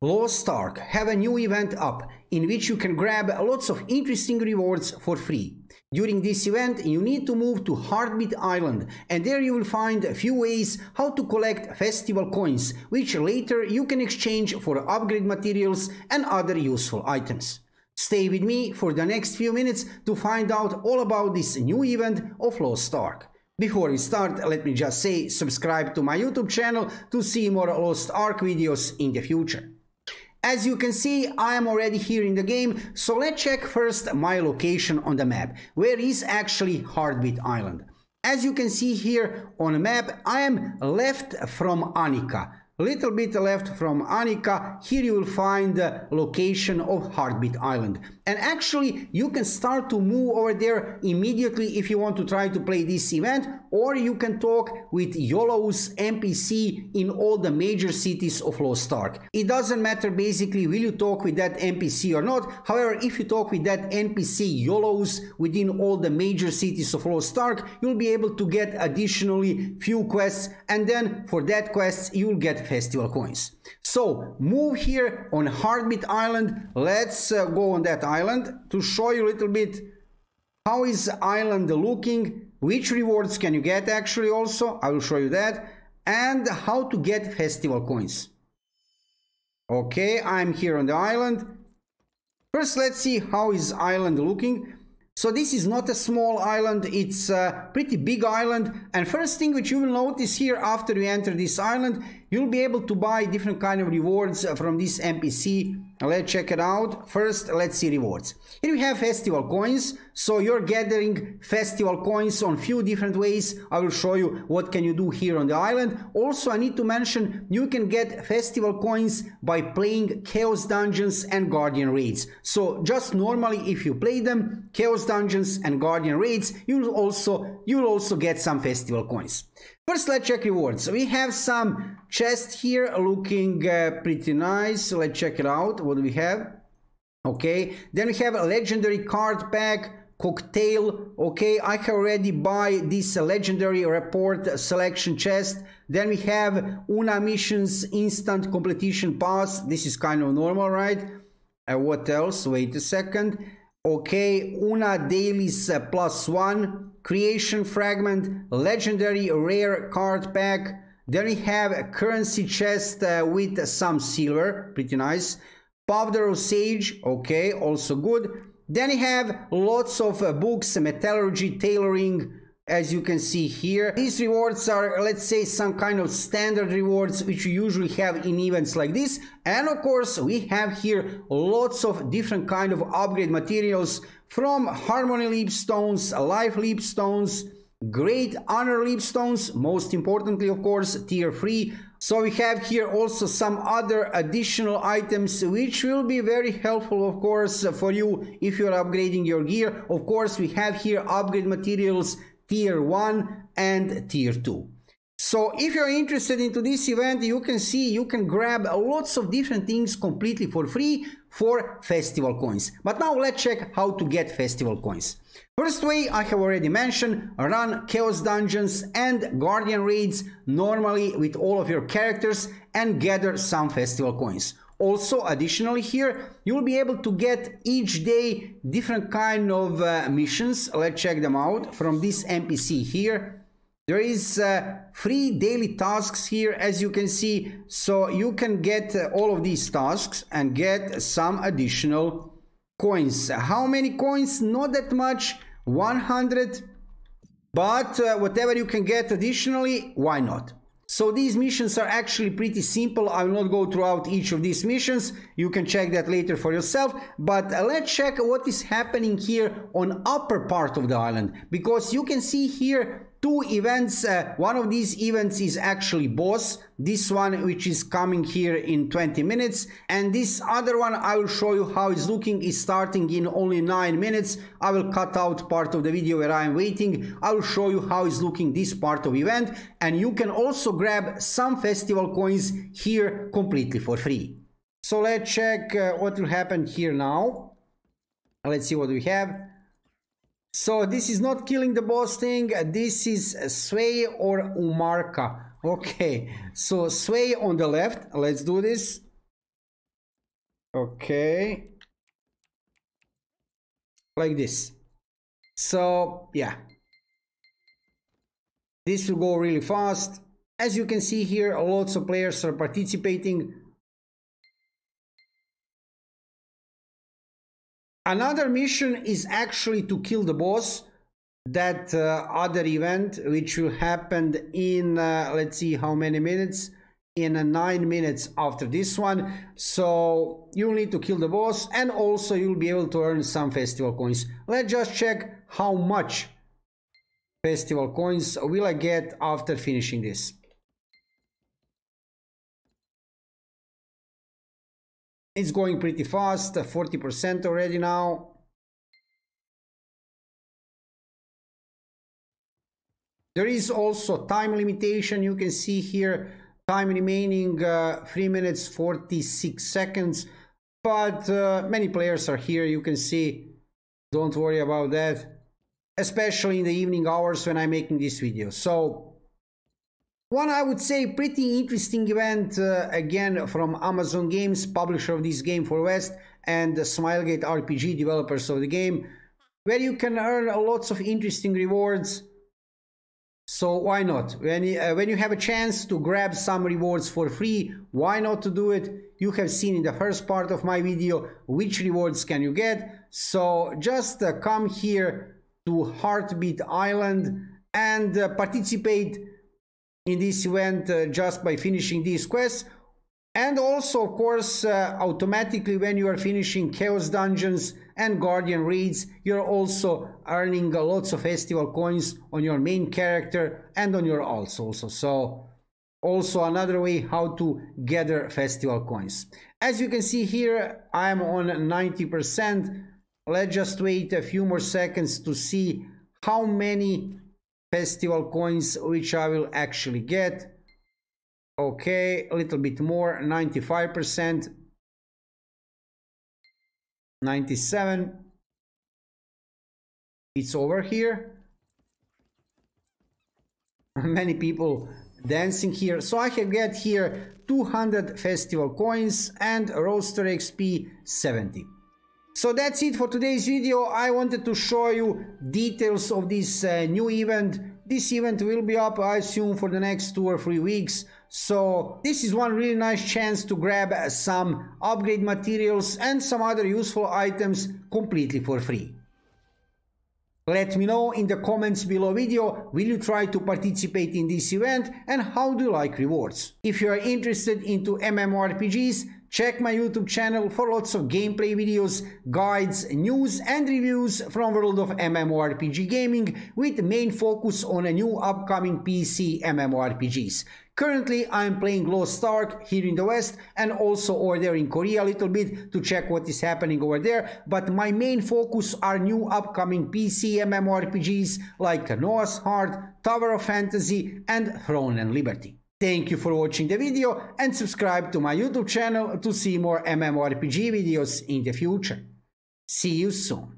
Lost Ark have a new event up in which you can grab lots of interesting rewards for free. During this event you need to move to Heartbeat Island and there you will find a few ways how to collect festival coins which later you can exchange for upgrade materials and other useful items. Stay with me for the next few minutes to find out all about this new event of Lost Ark. Before we start, let me just say subscribe to my YouTube channel to see more Lost Ark videos in the future. As you can see, I am already here in the game, so let's check first my location on the map. Where is actually Heartbeat Island? As you can see here on the map, I am left from Anikka little bit left from Anikka, here you will find the location of Heartbeat Island. And actually, you can start to move over there immediately if you want to try to play this event, or you can talk with YOLO's NPC in all the major cities of Lost Ark. It doesn't matter basically will you talk with that NPC or not, however, if you talk with that NPC YOLO's within all the major cities of Lost Ark, you'll be able to get additionally few quests, and then for that quests, you'll get festival coins. So move here on Heartbeat Island. Let's uh, go on that island to show you a little bit how is island looking, which rewards can you get actually also, I will show you that, and how to get festival coins. Okay, I'm here on the island. First, let's see how is island looking. So this is not a small island, it's a pretty big island. And first thing which you will notice here after you enter this island, you'll be able to buy different kind of rewards uh, from this NPC Let's check it out. First, let's see rewards. Here we have festival coins. So you're gathering festival coins on few different ways. I will show you what can you do here on the island. Also, I need to mention you can get festival coins by playing Chaos Dungeons and Guardian Raids. So just normally if you play them, Chaos Dungeons and Guardian Raids, you'll also, you'll also get some festival coins. First, let's check rewards. We have some chest here looking uh, pretty nice. Let's check it out. What do we have? Okay. Then we have a legendary card pack cocktail okay i have already buy this legendary rapport selection chest then we have una missions instant completion pass this is kind of normal right uh, what else wait a second okay una dailies uh, plus one creation fragment, legendary rare card pack. Then we have a currency chest uh, with some silver, pretty nice. Powder of Sage, okay, also good. Then we have lots of uh, books, metallurgy, tailoring, as you can see here. These rewards are, let's say, some kind of standard rewards which you usually have in events like this. And of course, we have here lots of different kind of upgrade materials from Harmony Leap Stones, Life Leap Stones, Great Honor Leap Stones, most importantly, of course, tier 3. So we have here also some other additional items which will be very helpful, of course, for you if you're upgrading your gear. Of course, we have here upgrade materials tier 1 and tier 2. So if you're interested into this event, you can see you can grab lots of different things completely for free for festival coins. But now let's check how to get festival coins. First way I have already mentioned, run chaos dungeons and guardian raids normally with all of your characters and gather some festival coins. Also, additionally here, you'll be able to get each day different kind of uh, missions. Let's check them out from this NPC here. There is uh, free daily tasks here, as you can see. So you can get uh, all of these tasks and get some additional coins. How many coins? Not that much. 100. But uh, whatever you can get additionally, why not? So these missions are actually pretty simple. I will not go throughout each of these missions. You can check that later for yourself. But let's check what is happening here on upper part of the island. Because you can see here two events. Uh, one of these events is actually boss. This one, which is coming here in 20 minutes. And this other one, I will show you how it's looking, is starting in only 9 minutes. I will cut out part of the video where I am waiting. I will show you how it's looking this part of event. And you can also grab some festival coins here completely for free. So let's check uh, what will happen here now. Let's see what we have. So this is not killing the boss thing. This is Sway or Umarka. Okay, so Sway on the left. Let's do this. Okay. Like this. So, yeah. This will go really fast. As you can see here, lots of players are participating. Another mission is actually to kill the boss. That uh, other event, which will happen in, uh, let's see how many minutes, in uh, 9 minutes after this one. So you'll need to kill the boss and also you'll be able to earn some festival coins. Let's just check how much festival coins will I get after finishing this. It's going pretty fast, 40% already now. There is also time limitation. You can see here time remaining uh, 3 minutes 46 seconds. But uh, many players are here. You can see. Don't worry about that. Especially in the evening hours when I'm making this video. So one, I would say, pretty interesting event, uh, again, from Amazon Games, publisher of this game for West, and Smilegate RPG, developers of the game, where you can earn lots of interesting rewards. So why not? When you, uh, when you have a chance to grab some rewards for free, why not to do it? You have seen in the first part of my video which rewards can you get. So just uh, come here to Heartbeat Island and uh, participate in this event uh, just by finishing these quests. And also of course uh, automatically when you are finishing chaos dungeons and guardian raids you're also earning lots of festival coins on your main character and on your alts also. So also another way how to gather festival coins. As you can see here i'm on 90 percent. Let's just wait a few more seconds to see how many festival coins which I will actually get. Okay a little bit more 95 percent. 97 it's over here. Many people dancing here. So I can get here 200 festival coins and roster XP 70 so that's it for today's video. I wanted to show you details of this uh, new event. This event will be up, I assume, for the next two or three weeks. So this is one really nice chance to grab some upgrade materials and some other useful items completely for free. Let me know in the comments below video, will you try to participate in this event and how do you like rewards? If you are interested into MMORPGs, Check my YouTube channel for lots of gameplay videos, guides, news and reviews from world of MMORPG gaming with main focus on a new upcoming PC MMORPGs. Currently, I'm playing Lost Ark here in the West and also over there in Korea a little bit to check what is happening over there. But my main focus are new upcoming PC MMORPGs like Noah's Heart, Tower of Fantasy and Throne and Liberty. Thank you for watching the video and subscribe to my YouTube channel to see more MMORPG videos in the future. See you soon.